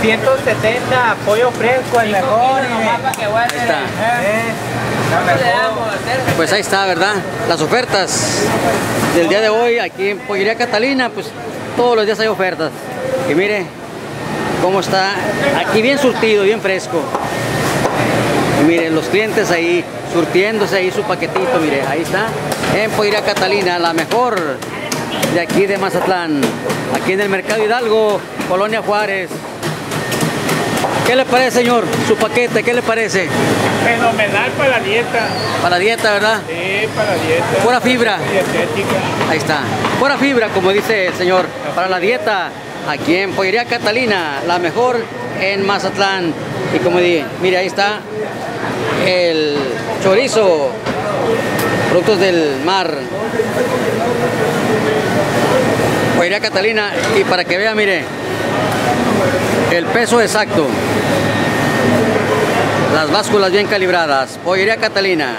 170, pollo fresco, el mejor. Ahí está. Pues ahí está, ¿verdad? Las ofertas del día de hoy aquí en Pollería Catalina, pues todos los días hay ofertas. Y mire cómo está aquí bien surtido, bien fresco. Y miren los clientes ahí surtiéndose ahí su paquetito, mire, ahí está. En Pollería Catalina, la mejor de aquí de Mazatlán. Aquí en el Mercado Hidalgo, Colonia Juárez. ¿Qué le parece, señor? Su paquete, ¿qué le parece? Fenomenal para la dieta. Para la dieta, ¿verdad? Sí, para la dieta. Pura fibra. Dietética. Ahí está. Pura fibra, como dice el señor. Para la dieta, aquí en Pollería Catalina, la mejor en Mazatlán. Y como dije, mire, ahí está el chorizo, productos del mar. Pollería Catalina. Y para que vea, mire, el peso exacto. Las básculas bien calibradas. Pollería Catalina.